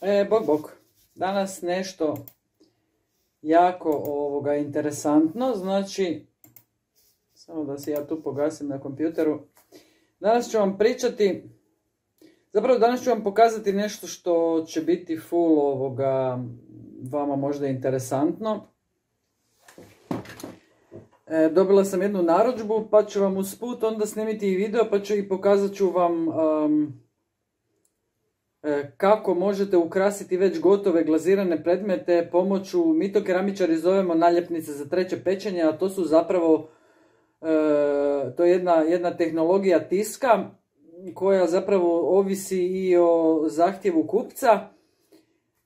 E, bok, bok. Danas nešto jako ovoga interesantno, znači, samo da se ja tu pogasim na kompjuteru. Danas ću vam pričati, zapravo danas ću vam pokazati nešto što će biti full ovoga, vama možda interesantno. E, dobila sam jednu narudžbu, pa ću vam usput onda snimiti i video, pa ću i pokazat ću vam kako možete ukrasiti već gotove glazirane predmete pomoću, mi to keramičari zovemo naljepnice za treće pečenje, a to su zapravo, e, to je jedna, jedna tehnologija tiska koja zapravo ovisi i o zahtjevu kupca.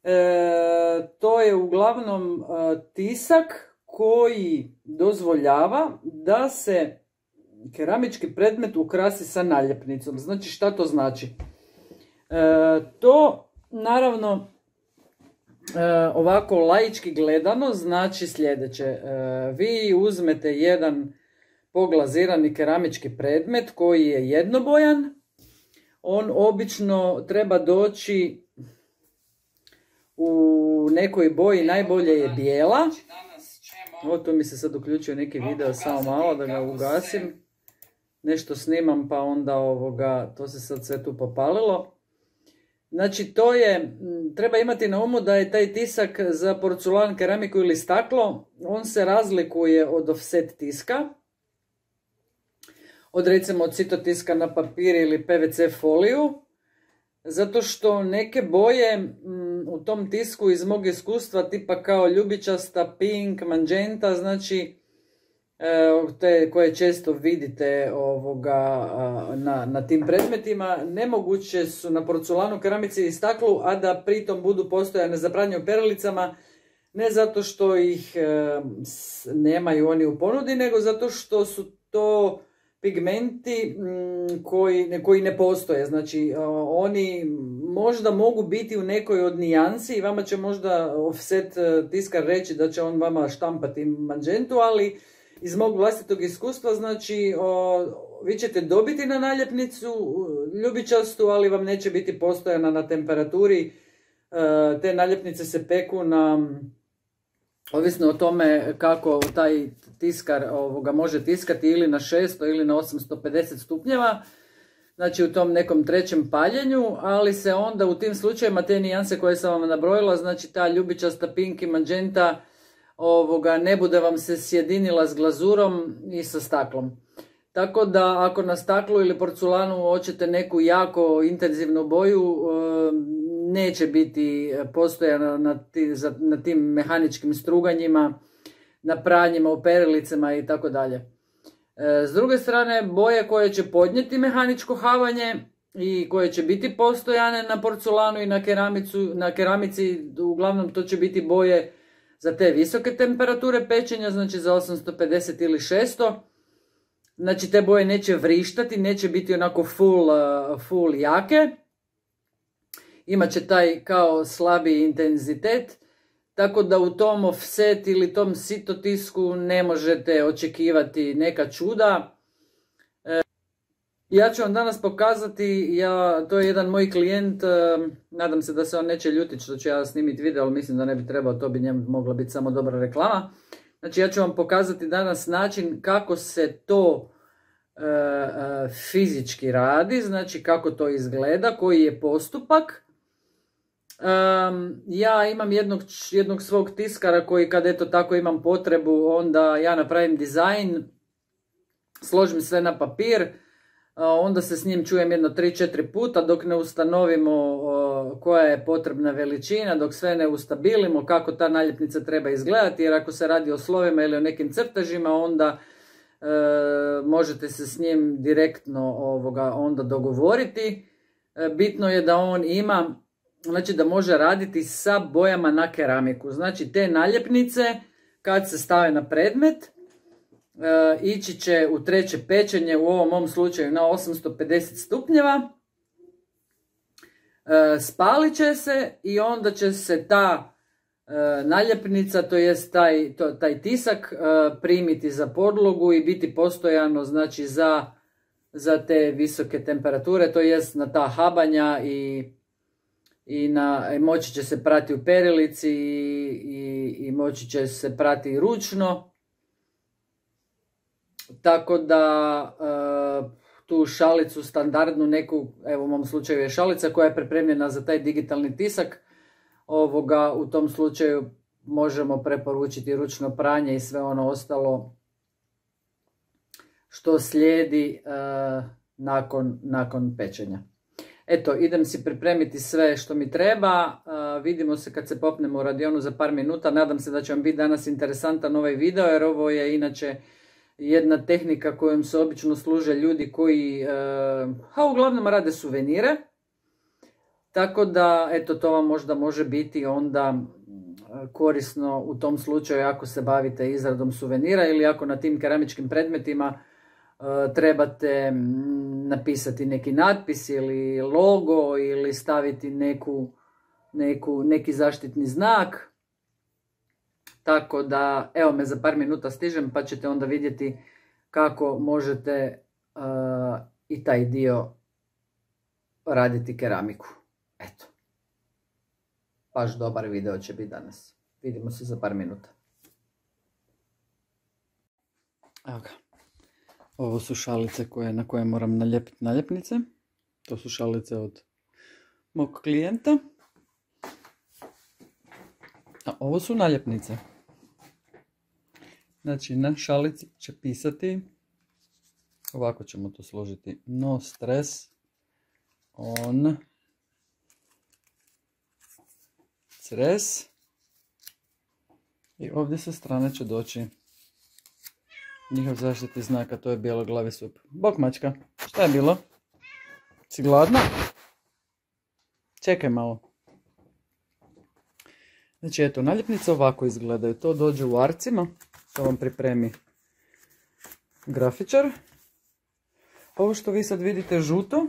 E, to je uglavnom tisak koji dozvoljava da se keramički predmet ukrasi sa naljepnicom. Znači šta to znači? E, to naravno e, ovako laički gledano znači sljedeće. E, vi uzmete jedan poglazirani keramički predmet koji je jednobojan. On obično treba doći u nekoj boji, najbolje je bijela. Ovo tu mi se sad uključio neki video, samo malo da ga ugasim. Nešto snimam pa onda ovoga, to se sad sve tu popalilo. Znači to je, treba imati na umu da je taj tisak za porculan, keramiku ili staklo, on se razlikuje od offset tiska, od recimo od citotiska na papir ili PVC foliju, zato što neke boje u tom tisku iz mog iskustva tipa kao ljubičasta, pink, magenta, znači te koje često vidite ovoga na, na tim predmetima, nemoguće su na porculanu, keramici i staklu, a da pritom budu postojane za pranje u perilicama, ne zato što ih e, nemaju oni u ponudi, nego zato što su to pigmenti koji, koji ne postoje. Znači, oni možda mogu biti u nekoj od nijansi i vama će možda offset e, tiskar reći da će on vama štampati magentu, ali iz mog vlastitog iskustva, znači vi ćete dobiti na naljepnicu ljubičastu, ali vam neće biti postojana na temperaturi. E, te naljepnice se peku na, ovisno o tome kako taj tiskar ovoga može tiskati ili na 600 ili na 850 stupnjeva. Znači u tom nekom trećem paljenju, ali se onda u tim slučajevima te nijanse koje sam vam nabrojila, znači ta ljubičasta pink i magenta, ovoga, ne bude vam se sjedinila s glazurom i sa staklom. Tako da ako na staklu ili porculanu hoćete neku jako intenzivnu boju, e, neće biti postojana na, na tim mehaničkim struganjima, na pranjima, u perilicama i tako dalje. E, s druge strane, boje koje će podnijeti mehaničko havanje i koje će biti postojane na porculanu i na, keramicu, na keramici, uglavnom to će biti boje za te visoke temperature pečenja, znači za 850 ili 600. Znači te boje neće vrištati, neće biti onako full, uh, full jake. Imaće taj kao slabi intenzitet. Tako da u tom offset ili tom sitotisku ne možete očekivati neka čuda. Ja ću vam danas pokazati, ja, to je jedan moj klijent, nadam se da se on neće ljutiti što ću ja snimiti video, ali mislim da ne bi trebao, to bi njemu mogla biti samo dobra reklama. Znači ja ću vam pokazati danas način kako se to e, e, fizički radi, znači kako to izgleda, koji je postupak. ja imam jednog, jednog svog tiskara koji kad eto tako imam potrebu, onda ja napravim dizajn, složim sve na papir, onda se s njim čujem jedno 3-4 puta dok ne ustanovimo koja je potrebna veličina, dok sve ne ustabilimo kako ta naljepnica treba izgledati, jer ako se radi o slovima ili o nekim crtežima, onda e, možete se s njim direktno ovoga onda dogovoriti. E, bitno je da on ima, znači da može raditi sa bojama na keramiku. Znači te naljepnice kad se stave na predmet, ići će u treće pečenje, u ovom mom slučaju na 850 stupnjeva. E, spalit će se i onda će se ta e, naljepnica, to jest taj, taj tisak, primiti za podlogu i biti postojano znači za, za te visoke temperature, to jest na ta habanja i, i na, moći će se prati u perilici i, i, moći će se prati ručno. Tako da e, tu šalicu standardnu neku, evo u mom slučaju je šalica koja je pripremljena za taj digitalni tisak, ovoga u tom slučaju možemo preporučiti ručno pranje i sve ono ostalo što slijedi e, nakon, nakon pečenja. Eto, idem si pripremiti sve što mi treba. E, vidimo se kad se popnemo u radionu za par minuta. Nadam se da će vam biti danas interesantan ovaj video jer ovo je inače jedna tehnika kojom se obično služe ljudi koji, e, a uglavnom rade suvenire. Tako da, eto, to vam možda može biti onda korisno u tom slučaju ako se bavite izradom suvenira ili ako na tim keramičkim predmetima e, trebate napisati neki natpis ili logo ili staviti neku, neku, neki zaštitni znak. Tako da, evo me za par minuta stižem pa ćete onda vidjeti kako možete uh, i taj dio raditi keramiku. Eto. Baš dobar video će biti danas. Vidimo se za par minuta. Evo ga. Ovo su šalice koje, na koje moram naljepiti naljepnice. To su šalice od mog klijenta. Ovo su naljepnice. Znači na šalici će pisati, ovako ćemo to složiti, no stres on stres. I ovdje sa strane će doći njihov zaštiti znaka, to je bijelo sup. Bok mačka, šta je bilo? Si gladna? Čekaj malo. Znači eto, naljepnice ovako izgledaju. To dođe u arcima, to vam pripremi grafičar. Ovo što vi sad vidite žuto,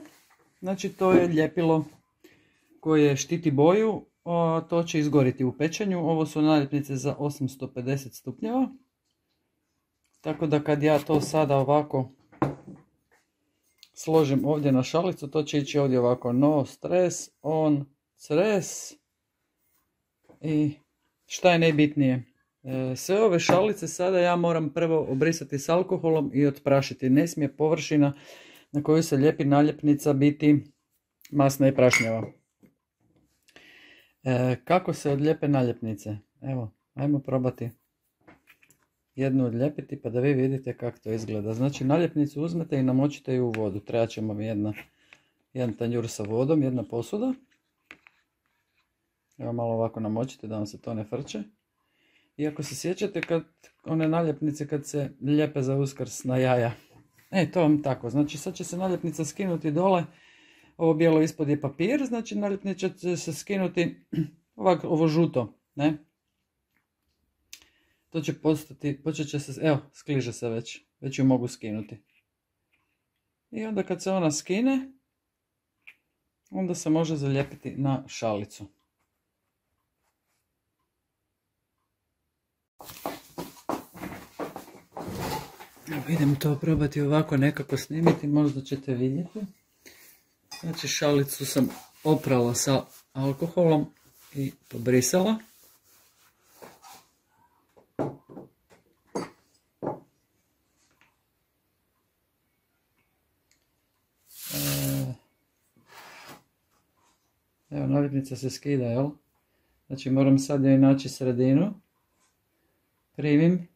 znači to je ljepilo koje štiti boju to će izgoriti u pečenju. Ovo su naljepnice za 850 stupnjeva. Tako da kad ja to sada ovako složim ovdje na šalicu, to će ići ovdje ovako no stres, on stres. I šta je najbitnije? E, sve ove šalice sada ja moram prvo obrisati s alkoholom i otprašiti. Ne smije površina na koju se lijepi naljepnica biti masna i prašnjava. E, kako se odlijepe naljepnice? Evo, ajmo probati jednu odlijepiti pa da vi vidite kako to izgleda. Znači naljepnicu uzmete i namočite ju u vodu. Treba će vam jedan tanjur sa vodom, jedna posuda. Evo malo ovako namočite da vam se to ne frče. I ako se sjećate kad one naljepnice kad se lijepe za uskrs na jaja. E, to vam tako. Znači sad će se naljepnica skinuti dole ovo bijelo ispod je papir, znači naljepnice će se skinuti ovako, ovo žuto, ne? To će postati, počet će se, evo, skliže se već, već ju mogu skinuti. I onda kad se ona skine, onda se može zalijepiti na šalicu. Idem to probati ovako nekako snimiti, možda ćete vidjeti. Znači šalicu sam oprala sa alkoholom i pobrisala. E, evo, naljepnica se skida, jel? Znači moram sad joj naći sredinu. Primim.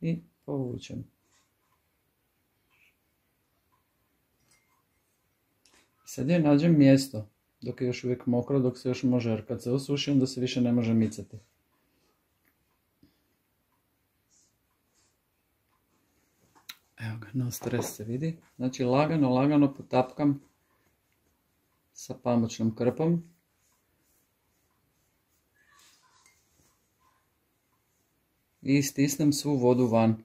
I povučem. Sad je nađem mjesto, dok je još uvijek mokro, dok se još može, jer kad se osuši, onda se više ne može micati. Evo ga, no stres se vidi. Znači lagano, lagano potapkam sa pamučnom krpom. I stisnem svu vodu van.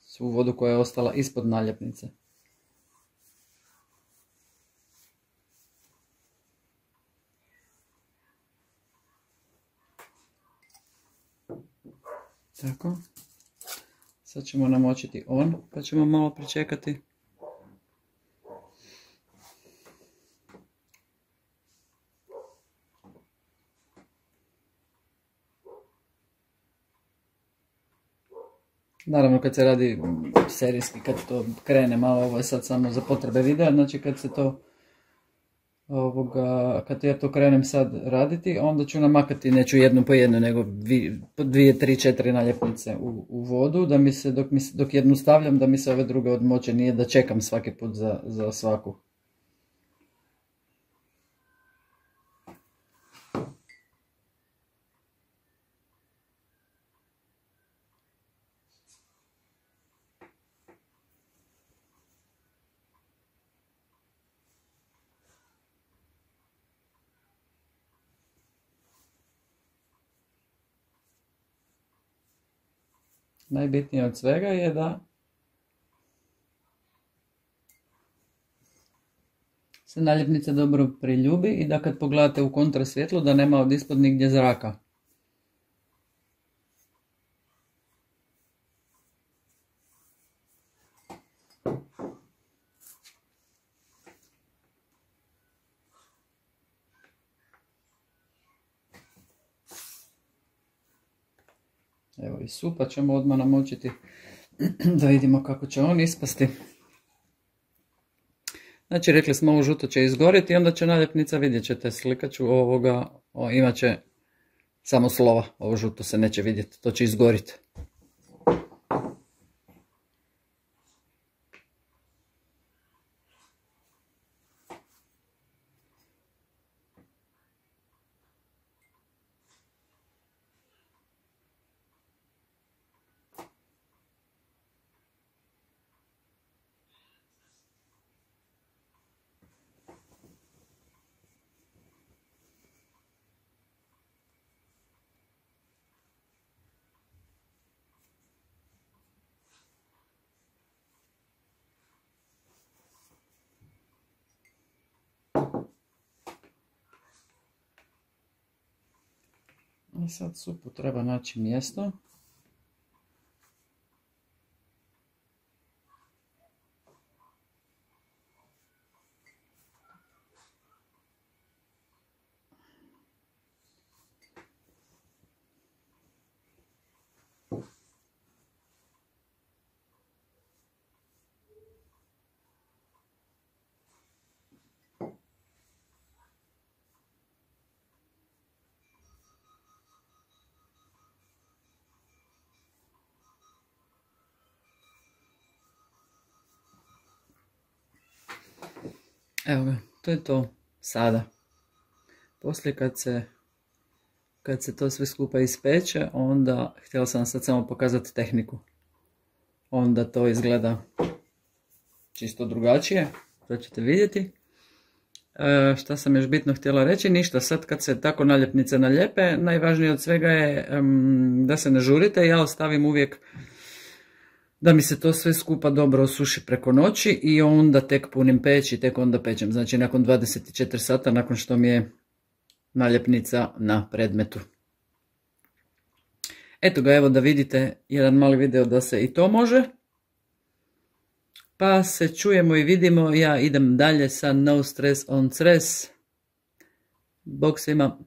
Svu vodu koja je ostala ispod naljepnice. Tako. Sad ćemo namočiti on, pa ćemo malo pričekati. Naravno kad se radi serijski, kad to krene malo, ovo je sad samo za potrebe videa, znači kad se to ovoga, kad ja to krenem sad raditi, onda ću namakati, neću jednu po jednu, nego dvije, tri, četiri naljepnice u, u vodu, da mi se, dok, mi, dok jednu stavljam, da mi se ove druge odmoće, nije da čekam svaki put za, za svaku. Najbitnije od svega je da se naljepnica dobro priljubi i da kad pogledate u kontrasvjetlu da nema od ispod nigdje zraka. Evo i supa ćemo odmah namočiti da vidimo kako će on ispasti. Znači rekli smo ovo žuto će izgoriti i onda će naljepnica, vidjet ćete, slikat ću ovoga, o, imat će samo slova, ovo žuto se neće vidjeti, to će izgoriti. I sad supu treba naći mjesto. Evo ga, to je to sada. Poslije kad se, kad se to sve skupa ispeče, onda htjela sam sad samo pokazati tehniku. Onda to izgleda čisto drugačije, to ćete vidjeti. E, šta sam još bitno htjela reći, ništa, sad kad se tako naljepnice naljepe, najvažnije od svega je da se ne žurite, ja ostavim uvijek da mi se to sve skupa dobro osuši preko noći i onda tek punim peć i tek onda pečem. Znači nakon 24 sata nakon što mi je naljepnica na predmetu. Eto ga, evo da vidite jedan mali video da se i to može. Pa se čujemo i vidimo. Ja idem dalje sa No Stress on Stress. Bog svima.